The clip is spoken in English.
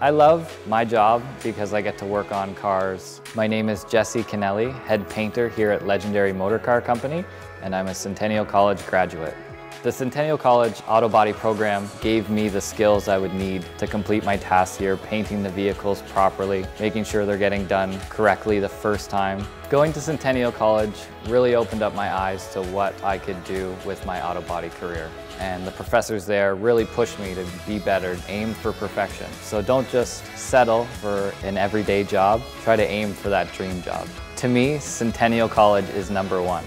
I love my job because I get to work on cars. My name is Jesse Kennelly, head painter here at Legendary Motor Car Company, and I'm a Centennial College graduate. The Centennial College Auto Body program gave me the skills I would need to complete my tasks here, painting the vehicles properly, making sure they're getting done correctly the first time. Going to Centennial College really opened up my eyes to what I could do with my auto body career. And the professors there really pushed me to be better, aim for perfection. So don't just settle for an everyday job, try to aim for that dream job. To me, Centennial College is number one.